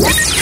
Bye.